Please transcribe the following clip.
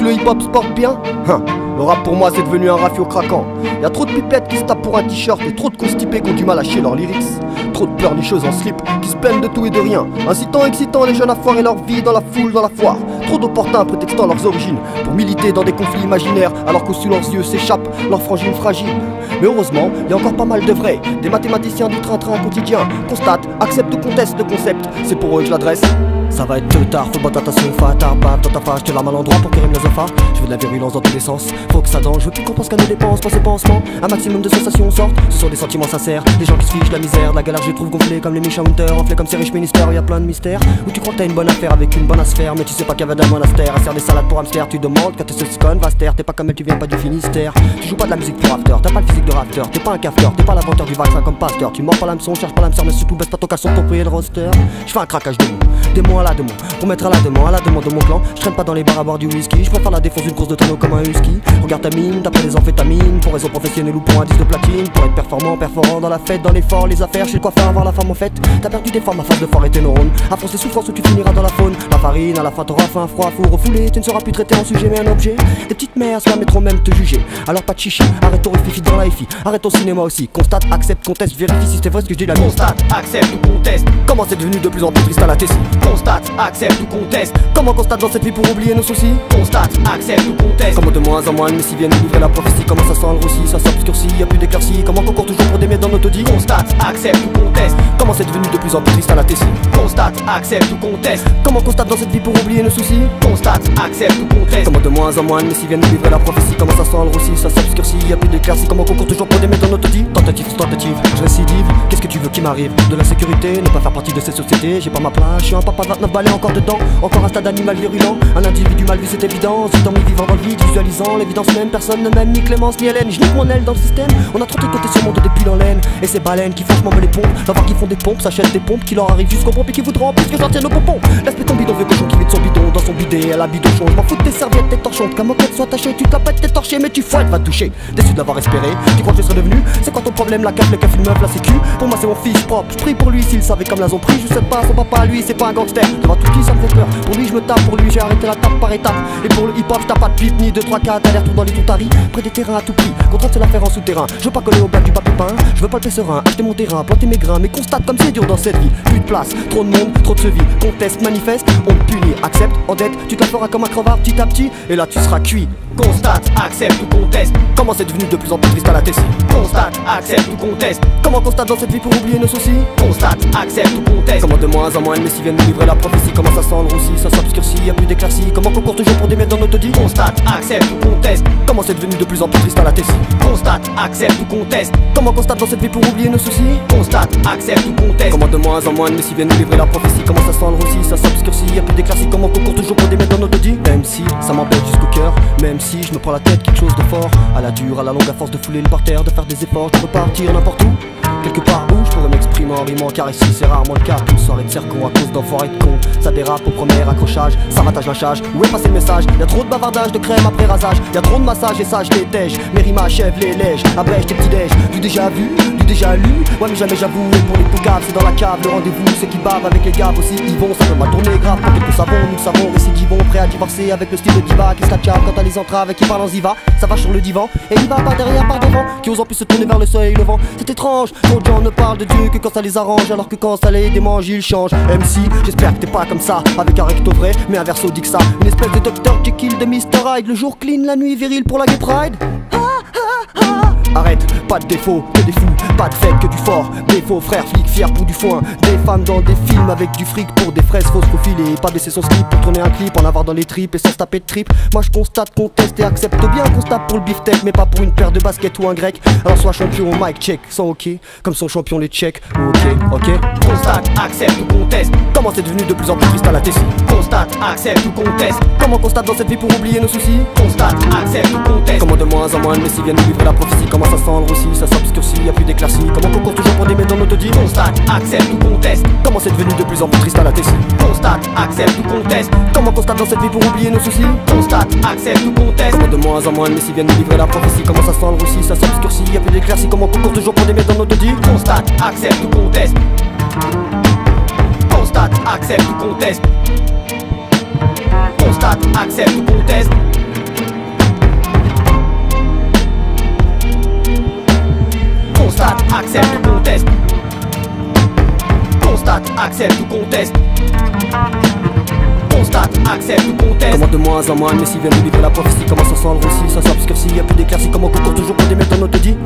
le hip-hop se porte bien hein. Le rap pour moi c'est devenu un rafio craquant. Y a trop de pipettes qui se tapent pour un t-shirt et trop de constipés qui ont du mal à chier leurs lyrics. Trop de pleurnicheuses en slip qui se plaignent de tout et de rien. Incitant, excitant les jeunes à foirer leur vie dans la foule, dans la foire. Trop d'opportuns prétextant leurs origines pour militer dans des conflits imaginaires alors qu'au sous leurs yeux s'échappe leur frangine fragile. Mais heureusement, il y a encore pas mal de vrais. Des mathématiciens du train-train quotidien constatent, acceptent ou contestent le concept. C'est pour eux que je l'adresse. Ça va être tard, faut battre attention, fa tard, bam, dans ta face, te la mal endroit pour Kérim Nazofa. Je veux de la virulence dans tous les sens, faut que ça dange, je veux plus qu'on pense qu'à nos dépenses, penser pansement. Un maximum de sensations sortent, ce sont des sentiments sincères, des gens qui se fichent la misère, la galère je trouve gonflée comme les Misha Hunter, enflé comme ces riches ministères, y a plein de mystères. Où tu crois que t'as une bonne affaire avec une bonne affaire, mais tu sais pas qu'il y avait d'un monastère, à faire des salades pour hamster, tu demandes quand t'es ce con, va t'es pas comme elle, tu viens pas du Finistère. Tu joues pas de la musique pour after, t'as pas le physique de rafter, t'es pas un cafteur, t'es pas l'inventeur du vaccin comme pasteur, tu mords pas l'hameçon, cherche pas l'hameçon, mais surtout baisse pas ton caleçon pour payer le roster. Je fais un craquage de mots à la demande, pour mettre à la demande, à la demande de mon clan. Je traîne pas dans les bars à boire du whisky. Je préfère la défense d'une course de tonneau comme un husky. Regarde ta mine, t'as des amphétamines. Pour raison professionnelle ou pour un disque de platine. Pour être performant, perforant dans la fête, dans l'effort, les affaires. Chez quoi faire avoir la femme en fait. T'as perdu des formes à force de foirer tes neurones. À force souffrances où tu finiras dans la faune. La farine, à la fin t'auras faim, froid, four, refoulé. Tu ne seras plus traité en sujet mais un objet. Des petites mères se mettront même te juger. Alors pas de chichi, arrête ton rififi dans la hi Arrête ton cinéma aussi. Constate, accepte, conteste, vérifie si c'est vrai ce que je dis la Constate, accepte ou conteste. Comment c'est devenu de plus en plus triste à la tessie? Constate, accepte ou conteste. Comment constate dans cette vie pour oublier nos soucis. Constate, accepte ou conteste. Comment de moins en moins mais si viennent livrer la prophétie. Comment ça sent le roussi, ça s'obscurcit, y a plus d'éclaircie Comment qu'on court toujours pour des miettes dans notre dit Constate, accepte ou conteste. Comment c'est devenu de plus en plus triste à la tessie. Constate, accepte ou conteste. Comment constate dans cette vie pour oublier nos soucis. Constate, accepte ou conteste. Comment de moins en moins mais si viennent livrer la prophétie. Comment ça sent le roussi, ça s'obscurcit, y a plus d'éclaircie Comment qu'on court toujours pour des miettes dans notre dit Tentative, tentative, je récidive. Qu'est-ce que tu veux qui m'arrive? De la sécurité, ne pas faire partie de cette société. J'ai pas ma place, je suis un papa de 29 balais encore dedans. Encore un stade animal virulent. Un individu mal vu c'est évident. Mes vivant dans le vide Visualisant l'évidence même. Personne ne m'aime ni Clémence ni Hélène. Je mon aile dans le système. On a trop tricoté sur mon dos des piles en laine Et ces baleines qui franchement me les pompes D'avoir qui font des pompes S'achètent des pompes. Qui leur arrivent jusqu'au pompe Et qui voudront plus que j'en tienne au pompon Laisse ton bidon vieux cochon qui vide son bidon Dans son bidet à la bidochon Je m'en fous de tes serviettes tes torchons. Qu'un moquette soit taché Tu te t'es torché. Mais tu fouettes va toucher Déçu de l'avoir espéré. Tu crois que je serais devenu? C'est quoi ton problème? La carte le café meuf la sécu. Pour moi c'est mon fils propre. Je prie pour lui s'il savait comme l'ont pris. Je sais pas son papa lui c'est pas un gangster Devant tout qui ça me fait peur. Pour lui je me tape Pour lui j'ai arrêté la tape par étape Et pour le hip hop t'as pas de pipe ni de 3 4 T'as l'air tout dans les toutaris Près des terrains à tout prix. Contrainte c'est l'affaire en souterrain. Je veux pas coller au bac du papier peint Je veux pas le serein. Acheter mon terrain Planter mes grains Mais constate comme c'est dur dans cette vie. Plus de place Trop de monde Trop de vie Conteste Manifeste On punit. Accepte En dette Tu te la feras comme un crevard petit à petit. Et là tu seras cuit. Constate, accepte ou conteste. Comment c'est devenu de plus en plus triste à la tessie? Constate, accepte ou conteste. Comment constate dans cette vie pour oublier nos soucis? Constate, accepte ou conteste. Comment de moins en moins si viennent nous livrer la prophétie sent le roussi, ça s'obscurcit, y'a plus d'éclaircie Comment qu'on court toujours pour des mètres dans notre dit Constate, accepte ou conteste. Comment c'est devenu de plus en plus triste à la tessie? Constate, accepte ou conteste. Comment constate dans cette vie pour oublier nos soucis? Constate, accepte ou conteste. Comment de moins en moins mais si viennent nous livrer la prophétie? Comment ça roussi, ça s'obscurcit, y'a plus d'éclaircie Comment qu'on court toujours pour des mètres dans notre dit Même si ça m'empêche jusqu'au cœur Même si je me prends la tête quelque chose de fort. À la dure, à la longue, à force de fouler le parterre De faire des efforts, de repartir n'importe où. Quelque part en rimant Car ici c'est rarement le cas. Une soirée de cercle à cause d'enfoirés de con. Ça dérape au premier accrochage Ça ratage la charge. Où est passé le message? Y'a trop de bavardage de crème après rasage. Y'a trop de massage et ça je détège Mes rimes achèvent les lèges Abrège tes petits déj. Du déjà vu Du déjà lu. Ouais mais jamais j'avoue pour les poucaves c'est dans la cave. Le rendez-vous Ceux qui bavent avec les gaves aussi Ils vont. Ça peut mal tourner grave Pour quelques savons nous savons. Récidivons Prêts à divorcer avec le style de diva. Se la quand t'as les entraves et qui parle en ziva? Ça va sur le divan Et il va par derrière par devant. Qui osent en plus se tourner vers le soleil levant. C'est étrange Trop de gens ne parlent de Dieu que quand ça les arrange Alors que quand ça les démange ils changent. MC j'espère que t'es pas comme ça Avec un recto vrai mais un verso dit que ça Une espèce de docteur Jekyll de Mr. Hyde. Le jour clean la nuit viril pour la gay pride. Arrête, pas de défaut, que des fous, pas de fake, que du fort. Des faux frères flics fiers pour du foin. Des femmes dans des films avec du fric pour des fraises fausses profilées. Pas baisser son slip pour tourner un clip, en avoir dans les tripes et sans se taper de trip Moi je constate, conteste et accepte bien qu'on se pour le beefsteak Mais pas pour une paire de baskets ou un grec. Alors sois champion, mic check, sans ok Comme son champion les tchèques, ok, ok. Constate, accepte ou conteste. Comment c'est devenu de plus en plus triste à la tessie? Constate, accepte ou conteste. Comment constate dans cette vie pour oublier nos soucis? Constate, accepte ou conteste. Comment de moins en moins mais si viennent nous livrer la prophétie? Comment ça roussi, ça s'obscurcit, y'a plus Comment qu'on court toujours pour des mètres dans notre dit Constate, accepte ou conteste. Comment c'est devenu de plus en plus triste à la tessie Constate, accepte ou conteste. Comment constate dans cette vie pour oublier nos soucis Constate, accepte ou conteste. Comment de moins en moins mais si viennent nous livrer la prophétie Comment ça sent le roussi, ça s'obscurcit, y'a plus d'éclaircie Comment qu'on court toujours pour des mètres dans notre dit Constate, accepte ou conteste. Constate, accepte ou conteste. Constate, accepte ou conteste accepte ou conteste. Comment de moins en moins, mais si vient de livrer la prophétie, comment ça sent le récit, ça s'obscurcit, y'a plus d'éclaircie, comment qu'on court toujours pour des on te dit?